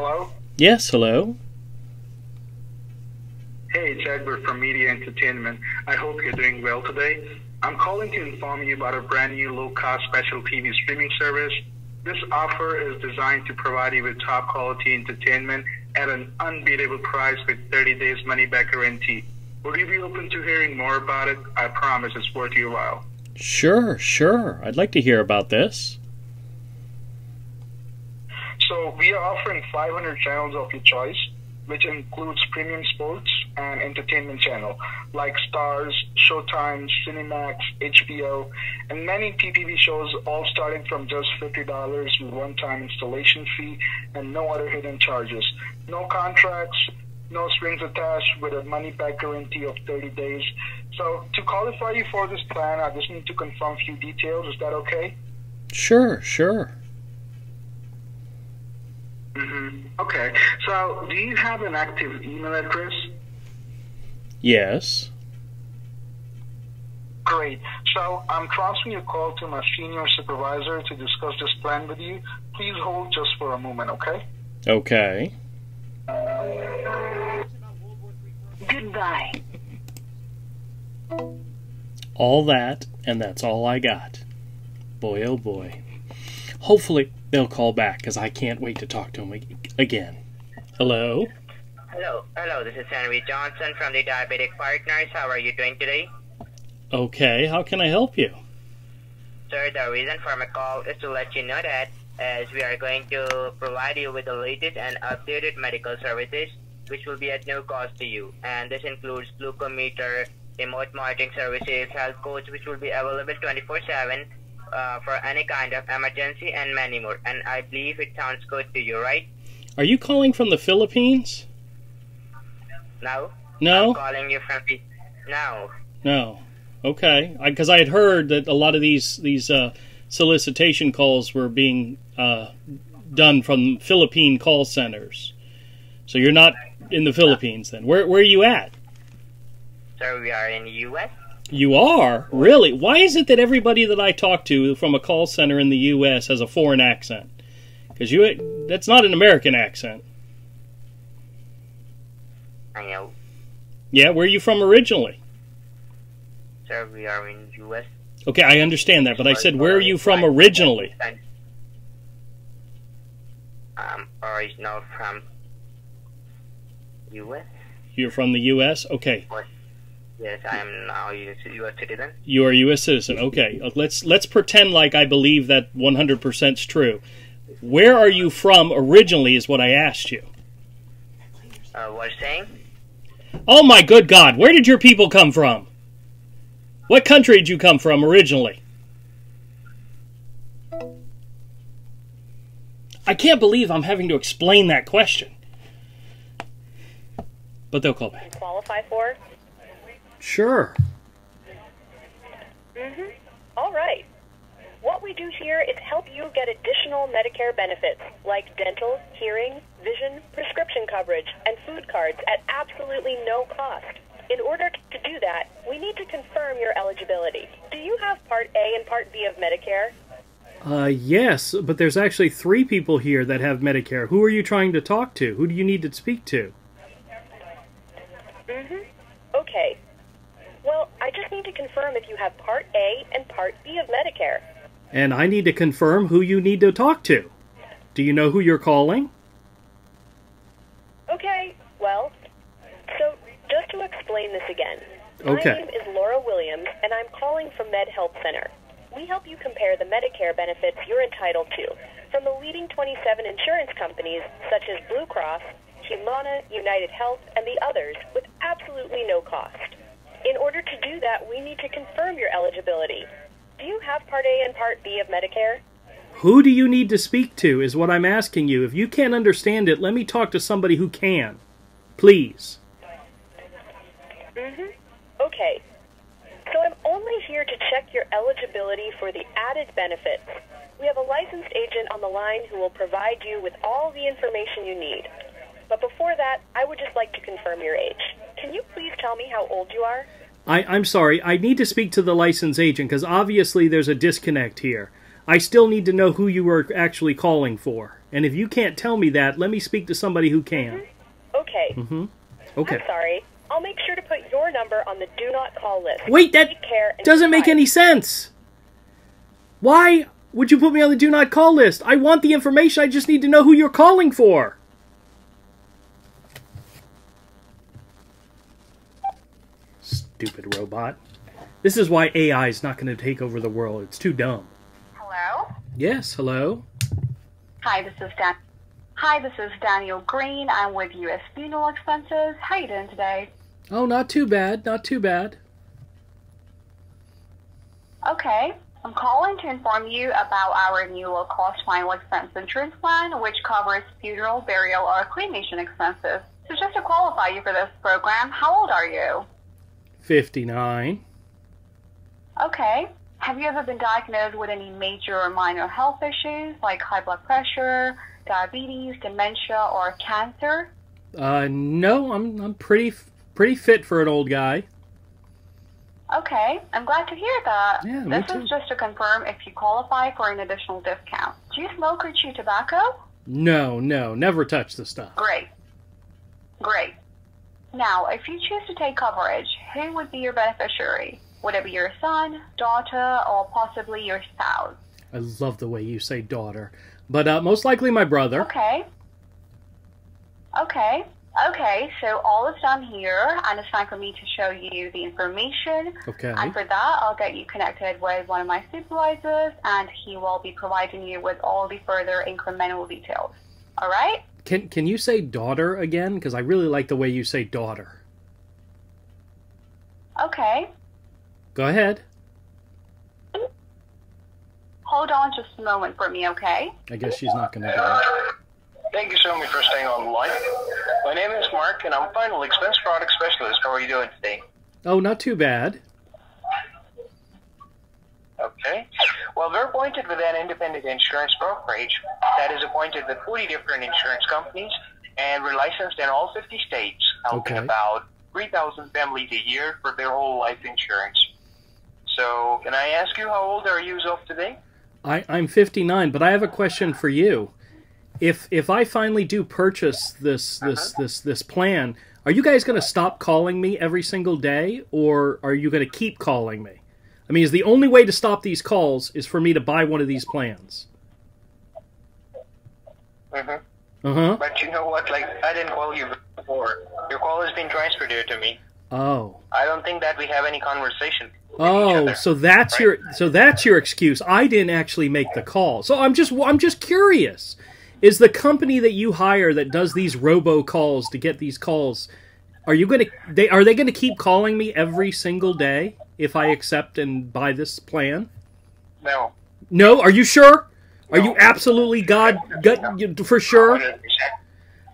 Hello? Yes, hello. Hey, it's Edward from Media Entertainment. I hope you're doing well today. I'm calling to inform you about a brand new low-cost special TV streaming service. This offer is designed to provide you with top quality entertainment at an unbeatable price with 30 days money back guarantee. Would you be open to hearing more about it? I promise it's worth your while. Sure, sure. I'd like to hear about this. So we are offering 500 channels of your choice, which includes premium sports and entertainment channel like Starz, Showtime, Cinemax, HBO, and many PPV shows all starting from just $50 with one-time installation fee and no other hidden charges. No contracts, no strings attached with a money back guarantee of 30 days. So to qualify you for this plan, I just need to confirm a few details. Is that okay? Sure, sure. Mm-hmm. Okay. So do you have an active email address? Yes. Great. So I'm transferring your call to my senior supervisor to discuss this plan with you. Please hold just for a moment, okay? Okay. Goodbye. All that, and that's all I got. Boy, oh boy. Hopefully, they'll call back because I can't wait to talk to them again. Hello? Hello, hello, this is Henry Johnson from the Diabetic Partners. How are you doing today? Okay, how can I help you? Sir, the reason for my call is to let you know that as we are going to provide you with the latest and updated medical services which will be at no cost to you. And this includes glucometer, remote monitoring services, health coach which will be available 24-7 uh, for any kind of emergency and many more. And I believe it sounds good to you, right? Are you calling from the Philippines? No. No? I'm calling you from the... No. No. Okay. Because I, I, had heard that a lot of these these uh, solicitation calls were being uh, done from Philippine call centers. So you're not in the Philippines then. Where where are you at? So we are in the U.S. You are really. Why is it that everybody that I talk to from a call center in the U.S. has a foreign accent? Because you that's not an American accent. I know. Yeah, where are you from originally? Sir, we are in U.S. Okay, I understand that, but I said, where are you from originally? Um, original from U.S. You're from the U.S. Okay. Yes, I am now a U.S. citizen. You are a U.S. citizen. Okay, uh, let's let's pretend like I believe that 100% is true. Where are you from originally? Is what I asked you. Uh, what saying? Oh my good God! Where did your people come from? What country did you come from originally? I can't believe I'm having to explain that question. But they'll call back. Qualify for? Sure. Mm-hmm. All right. What we do here is help you get additional Medicare benefits like dental, hearing, vision, prescription coverage, and food cards at absolutely no cost. In order to do that, we need to confirm your eligibility. Do you have Part A and Part B of Medicare? Uh, yes, but there's actually three people here that have Medicare. Who are you trying to talk to? Who do you need to speak to? Mm-hmm. Okay. Well, I just need to confirm if you have Part A and Part B of Medicare. And I need to confirm who you need to talk to. Do you know who you're calling? Okay, well, so just to explain this again. Okay. My name is Laura Williams, and I'm calling from Med Help Center. We help you compare the Medicare benefits you're entitled to from the leading 27 insurance companies such as Blue Cross, Humana, United Health, and the others with absolutely no cost. In order to do that, we need to confirm your eligibility. Do you have Part A and Part B of Medicare? Who do you need to speak to is what I'm asking you. If you can't understand it, let me talk to somebody who can. Please. Mm-hmm. Okay. So I'm only here to check your eligibility for the added benefits. We have a licensed agent on the line who will provide you with all the information you need. But before that, I would just like to confirm your age. Can you please tell me how old you are? I, I'm sorry, I need to speak to the license agent because obviously there's a disconnect here. I still need to know who you are actually calling for. And if you can't tell me that, let me speak to somebody who can. Okay. Mm-hmm. Okay. I'm sorry. I'll make sure to put your number on the do not call list. Wait, that care doesn't make any sense. Why would you put me on the do not call list? I want the information. I just need to know who you're calling for. Stupid robot. This is why AI is not going to take over the world. It's too dumb. Hello. Yes, hello. Hi, this is Dan. Hi, this is Daniel Green. I'm with U.S. Funeral Expenses. How you doing today? Oh, not too bad. Not too bad. Okay. I'm calling to inform you about our new low-cost final expense insurance plan, which covers funeral, burial, or cremation expenses. So just to qualify you for this program, how old are you? 59. Okay. Have you ever been diagnosed with any major or minor health issues like high blood pressure, diabetes, dementia, or cancer? Uh, no, I'm I'm pretty pretty fit for an old guy. Okay, I'm glad to hear that. Yeah, me this too. is just to confirm if you qualify for an additional discount. Do you smoke or chew tobacco? No, no, never touch the stuff. Great. Great. Now, if you choose to take coverage, who would be your beneficiary? Would it be your son, daughter, or possibly your spouse? I love the way you say daughter, but uh, most likely my brother. Okay. Okay. Okay, so all is done here, and it's time for me to show you the information. Okay. And for that, I'll get you connected with one of my supervisors, and he will be providing you with all the further incremental details. All right? Can can you say daughter again? Because I really like the way you say daughter. Okay. Go ahead. Hold on just a moment for me, okay? I guess she's not going to do it. Thank you so much for staying on the line. My name is Mark, and I'm Final Expense Product Specialist. How are you doing today? Oh, not too bad. Okay. Well, we're appointed with an independent insurance brokerage that is appointed with 40 different insurance companies, and we're licensed in all 50 states, helping Okay. about 3,000 families a year for their whole life insurance. So, can I ask you how old are you as of today? I, I'm 59, but I have a question for you. If if I finally do purchase this this uh-huh. this this plan, are you guys going to stop calling me every single day, or are you going to keep calling me? I mean, is the only way to stop these calls is for me to buy one of these plans? Mm-hmm. Uh huh. But you know what? Like, I didn't call you before. Your call has been transferred here to me. Oh. I don't think that we have any conversation. Oh, other. so that's right? your so that's your excuse. I didn't actually make the call. So I'm just I'm just curious. Is the company that you hire that does these robo calls to get these calls are you going to they are they going to keep calling me every single day if I accept and buy this plan? No. No, are you sure? Are you absolutely god, for sure?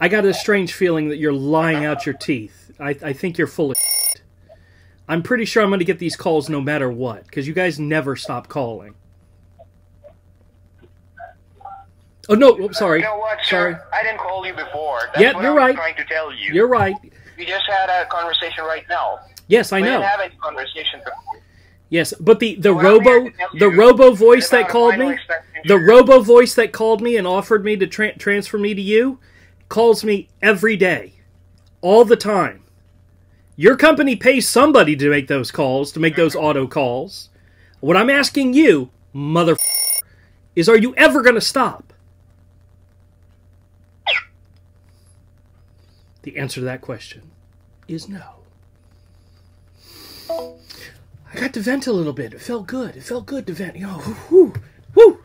I got a strange feeling that you're lying out your teeth. I, I think you're full of shit. I'm pretty sure I'm going to get these calls no matter what, because you guys never stop calling. Oh, no, sorry. You know what, sir? Sorry. I didn't call you before. That's Yeah, you're right. trying to tell you. You're right. We just had a conversation right now. Yes, I we know. have any conversation before. Yes, but the, the robo the robo voice that called me, the robo voice that called me and offered me to tra- transfer me to you, calls me every day, all the time. Your company pays somebody to make those calls, to make those auto calls. What I'm asking you, mother, is are you ever going to stop? The answer to that question is no. I got to vent a little bit. It felt good. It felt good to vent. You know, whoo, whoo.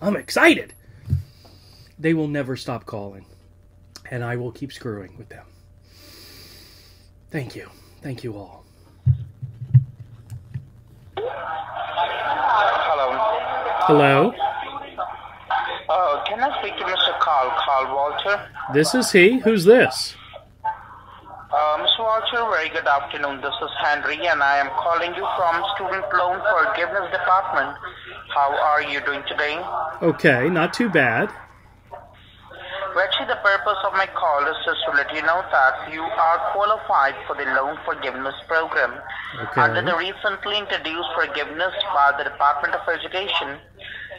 I'm excited. They will never stop calling, and I will keep screwing with them. Thank you. Thank you all. Hello. Hello. Uh, can I speak to Mr. Carl, Carl Walter? This is he. Who's this? Uh, Mr. Walter, very good afternoon. This is Henry, and I am calling you from Student Loan Forgiveness Department. How are you doing today? Okay, not too bad. Well, actually, the purpose of my call is just to let you know that you are qualified for the loan forgiveness program. Okay. Under the recently introduced forgiveness by the Department of Education,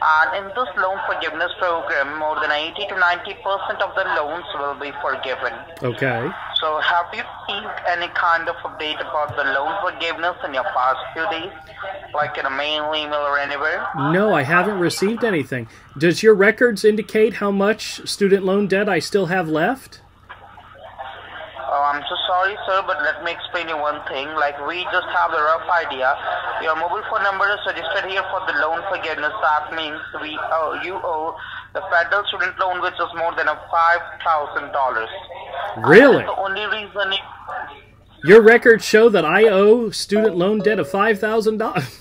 And in this loan forgiveness program, more than 80 to 90 percent of the loans will be forgiven. Okay. So, have you seen any kind of update about the loan forgiveness in your past few days, like in a mail, email, or anywhere? No, I haven't received anything. Does your records indicate how much student loan debt I still have left? Oh, I'm so sorry, sir, but let me explain you one thing. Like, we just have a rough idea. Your mobile phone number is registered here for the loan forgiveness. That means we owe, you owe the federal student loan, which is more than a $5,000. Really? The only reason you, Your records show that I owe student loan debt of five thousand dollars.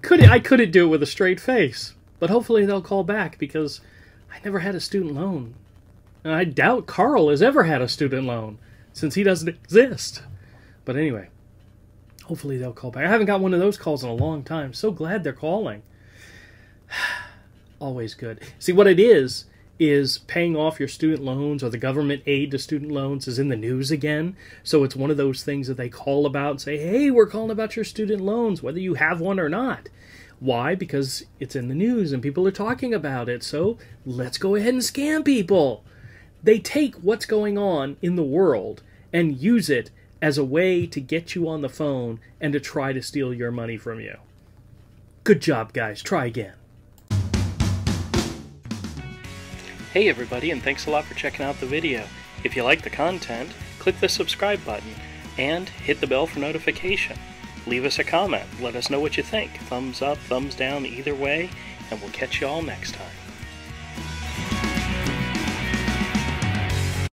Could I couldn't do it with a straight face, but hopefully they'll call back because I never had a student loan, and I doubt Carl has ever had a student loan since he doesn't exist. But anyway, hopefully they'll call back. I haven't got one of those calls in a long time. So glad they're calling. Always good. See what it is is paying off your student loans or the government aid to student loans is in the news again. So it's one of those things that they call about and say, hey, we're calling about your student loans, whether you have one or not. Why? Because it's in the news and people are talking about it. So let's go ahead and scam people. They take what's going on in the world and use it as a way to get you on the phone and to try to steal your money from you. Good job, guys. Try again. Hey everybody, and thanks a lot for checking out the video. If you like the content, click the subscribe button and hit the bell for notification. Leave us a comment. Let us know what you think. Thumbs up, thumbs down, either way, and we'll catch you all next time.